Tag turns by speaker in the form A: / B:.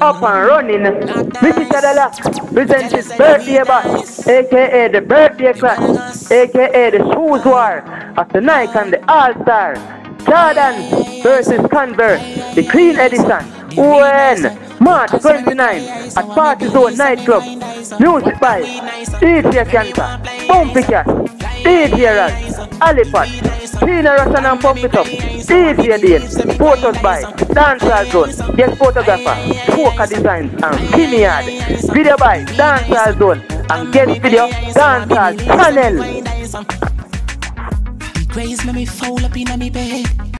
A: up and running. Mickey Kadillac presents his birthday bash, aka the birthday clash, aka the shoes war of the Nike and the All Star. Jordan versus Converse, the clean edition. When March 29 at Party Zone Nightclub. Music by DJ Cancer, Bumpy Cat, DJ Raz, Alipad, Tina Rassan and Pump It Up, DJ Dale, photos by Dancehall Zone, guest photographer, Foka Designs and Kimiad, video by Dancehall Zone. And guest video Dancehall Channel.